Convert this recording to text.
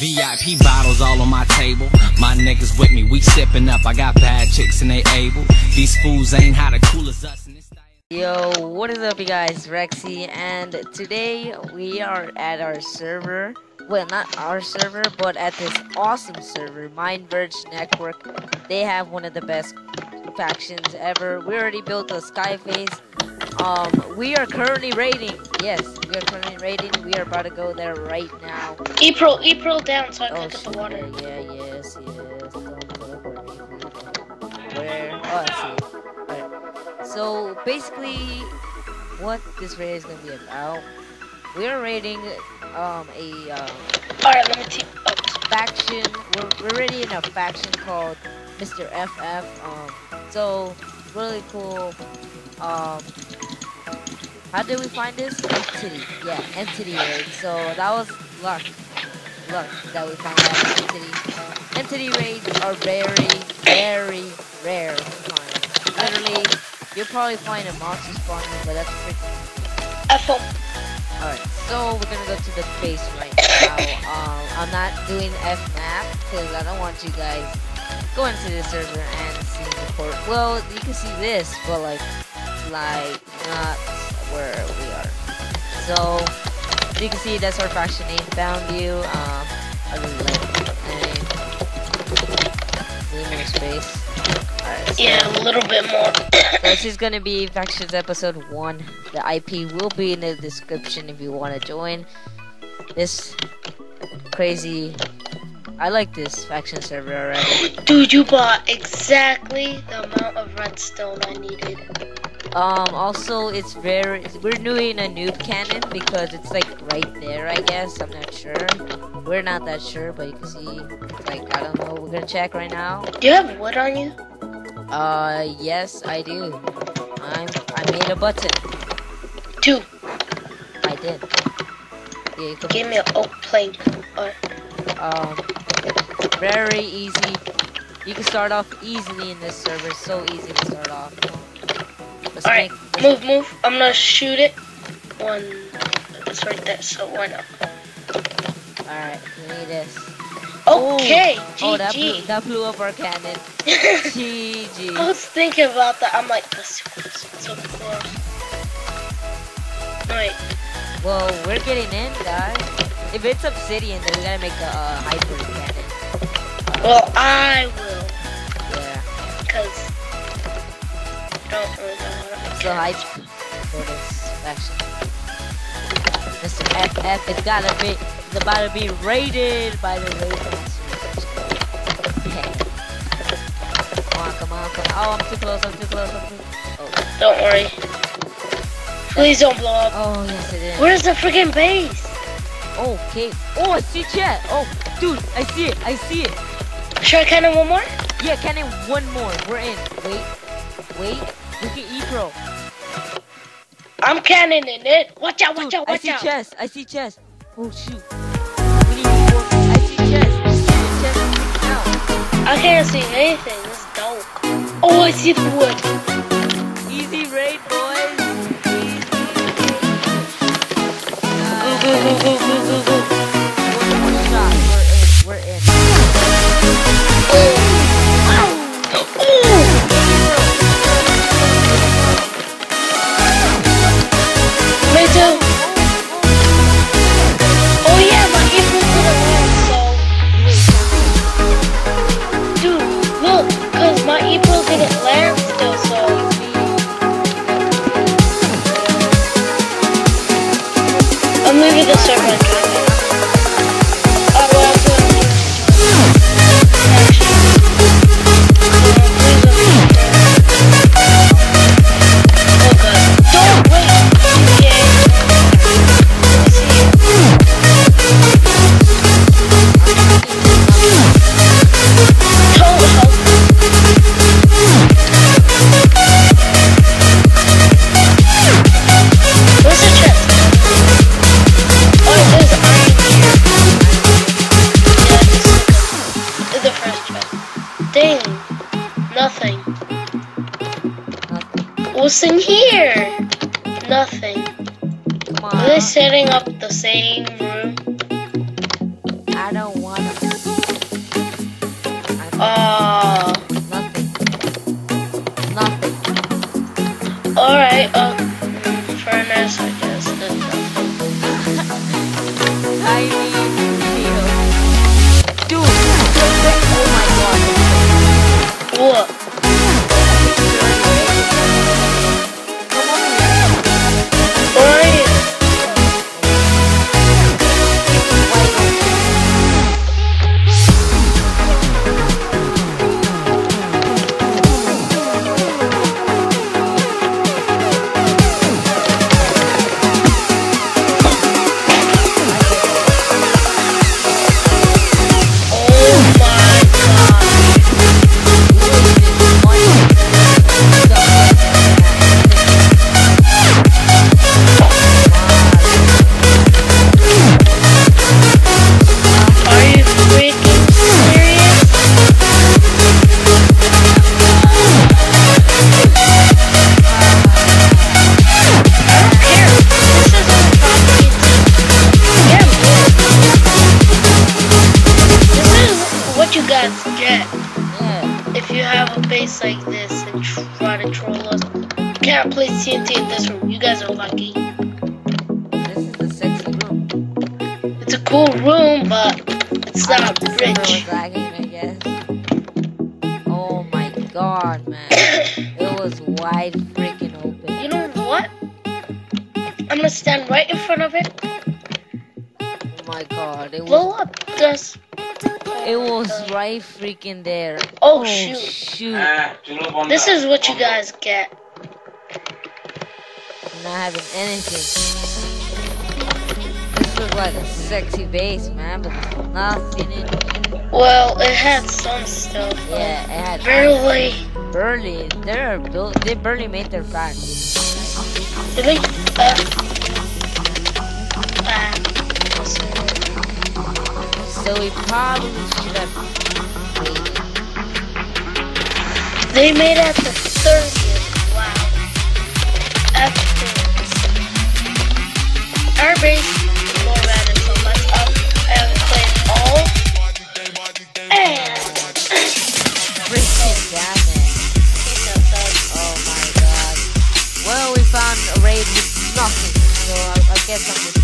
VIP bottles all on my table. My niggas with me, we sipping up. I got bad chicks and they able. These fools ain't how the cool as us. Yo, what is up, you guys? Rexzy, and today we are at our server. Well, not our server, but at this awesome server, Mineverge Network. They have one of the best factions ever. We already built a Skyface. Um, we are currently raiding. Yes, we are currently raiding. We are about to go there right now. April, April down so I Oh, get the water. Yeah, yes, yes. Don't put up or anything. Where? Oh, I see. Alright. So basically, what this raid is gonna be about? We are raiding um a um, Alright, let me. Oh, faction. We're, we're already in a faction called Mr. FF. Um, so really cool. Um, how did we find this? Entity. Yeah, entity raid. So that was luck. Luck that we found that entity. Entity raids are very, very rare to find. Literally, you'll probably find a monster spawning, but that's freaking F home. Alright, so we're gonna go to the base right now. Um, I'm not doing F map because I don't want you guys going to the server and seeing the port. Well, you can see this, but like, like not where we are. So you can see that's our faction name. Found you. Um, I really like name. Name in space. Alright. So Yeah, a little bit more. this is gonna be Factions episode one. The IP will be in the description if you want to join. This crazy. I like this faction server already. Dude, you bought exactly the amount of redstone I needed. Um, also it's very. We're doing a noob cannon because it's like right there. I guess I'm not sure. We're not that sure, but you can see. Like I don't know. We're gonna check right now. Do you have wood on you? Uh, yes, I do. I'm. I made a button. Two. I did. Yeah, you can Give me an oak plank. Um, very easy. You can start off easily in this server. So easy to start off. Let's make let's- move, move. I'm gonna shoot it. One. It's right there, so why not? Alright, give me this. Okay, Oh, that blew, GG. that blew up our cannon. GG. I was thinking about that. I'm like, that's so close. So close. Wait, Well, we're getting in, guys. If it's obsidian, then we gotta make a uh, hyper cannon. well, I will. Yeah. Because I don't really know how to So it. hype for this faction. Mr. FF is gotta be is about to be raided by the raid masters. Okay. Come on, come on, come on. Oh, I'm too close, I'm too close, I'm too Oh, Don't worry. Please don't blow up. oh yes it is. Where's the freaking base? Okay. Oh, I see chat. Oh, dude, I see it, I see it. Should I cannon one more? Yeah, cannon one more. We're in. Wait, wait. Look at E-Pro. I'm cannoning it. Watch out, watch Dude, out, I watch see out. chest. I see chest. Oh shoot. We need more. I see chest. I see chest. I can't see anything. It's dark. Oh, I see the wood. Easy raid, boys. Easy. Go, go, go, go, go, go, go. I'm the In here? Nothing. Come on. Are they setting up the same room? I don't wanna. Oh. uh, nothing. Nothing. Alright, uh, place TNT in this room. You guys are lucky. This is a sexy room. It's a cool room, but it's not Server was rich. lagging, I guess. Oh my god, man. it was wide freaking open. You know what? I'm gonna stand right in front of it. Oh my god. It was Blow up this. it was right freaking there. Oh, oh shoot. shoot. This is what you guys get. Not having anything. This was like a sexy base, man, but nothing in it. Well, it had some stuff. Yeah, it had Barely. barely. They're built. They barely made their back. Really? Uh, uh, So we probably should have waited. they made it at the 30th. Nothing, so I, I guess I'm